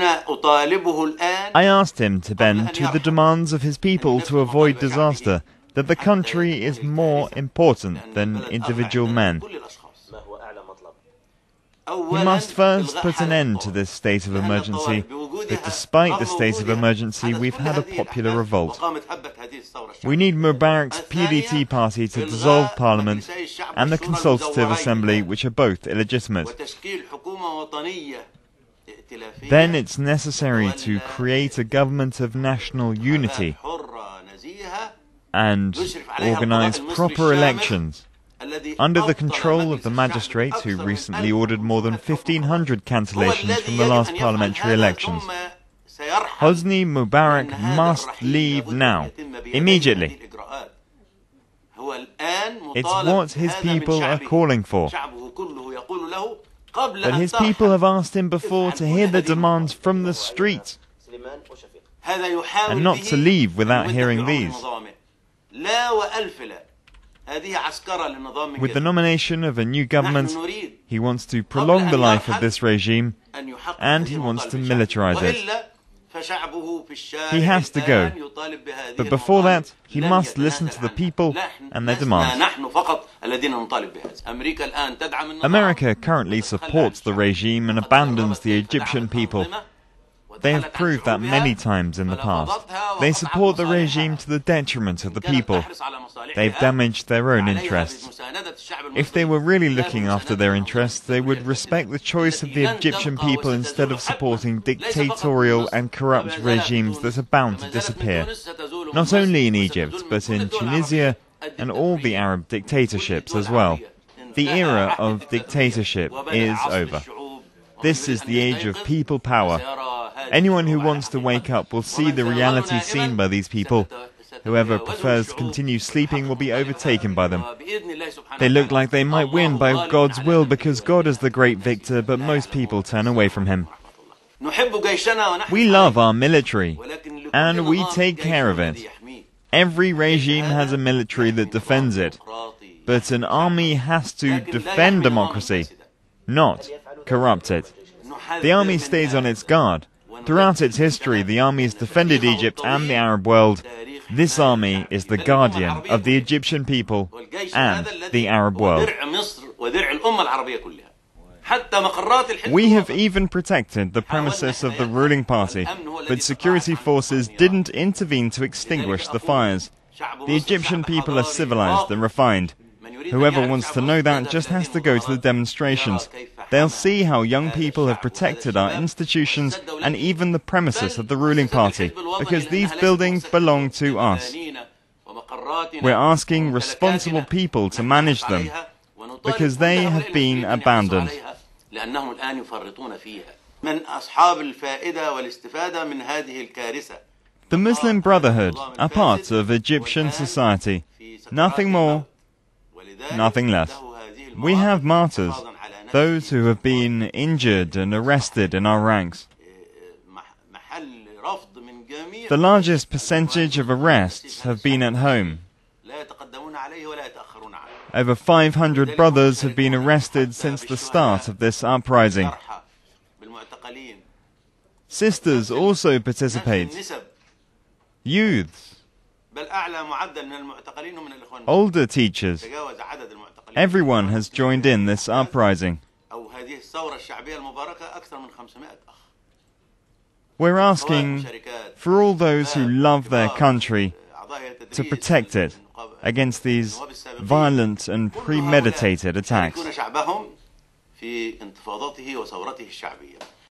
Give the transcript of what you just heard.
I asked him to bend to the demands of his people to avoid disaster, that the country is more important than individual men. He must first put an end to this state of emergency, but despite the state of emergency, we've had a popular revolt. We need Mubarak's PDT party to dissolve parliament and the consultative assembly, which are both illegitimate. Then it's necessary to create a government of national unity and organize proper elections under the control of the magistrates who recently ordered more than 1,500 cancellations from the last parliamentary elections. Hosni Mubarak must leave now, immediately. It's what his people are calling for. But his people have asked him before to hear the demands from the street and not to leave without hearing these. With the nomination of a new government, he wants to prolong the life of this regime and he wants to militarize it. He has to go. But before that, he must listen to the people and their demands. America currently supports the regime and abandons the Egyptian people. They have proved that many times in the past. They support the regime to the detriment of the people. They've damaged their own interests. If they were really looking after their interests, they would respect the choice of the Egyptian people instead of supporting dictatorial and corrupt regimes that are bound to disappear. Not only in Egypt, but in Tunisia and all the Arab dictatorships as well. The era of dictatorship is over. This is the age of people power. Anyone who wants to wake up will see the reality seen by these people. Whoever prefers to continue sleeping will be overtaken by them. They look like they might win by God's will because God is the great victor, but most people turn away from Him. We love our military, and we take care of it. Every regime has a military that defends it, but an army has to defend democracy, not corrupt it. The army stays on its guard. Throughout its history, the army has defended Egypt and the Arab world. This army is the guardian of the Egyptian people and the Arab world. We have even protected the premises of the ruling party, but security forces didn't intervene to extinguish the fires. The Egyptian people are civilized and refined. Whoever wants to know that just has to go to the demonstrations. They'll see how young people have protected our institutions and even the premises of the ruling party, because these buildings belong to us. We're asking responsible people to manage them, because they have been abandoned. The Muslim Brotherhood are part of Egyptian society. Nothing more, nothing less. We have martyrs, those who have been injured and arrested in our ranks. The largest percentage of arrests have been at home. Over 500 brothers have been arrested since the start of this uprising. Sisters also participate. Youths. Older teachers. Everyone has joined in this uprising. We're asking for all those who love their country to protect it against these violent and premeditated attacks.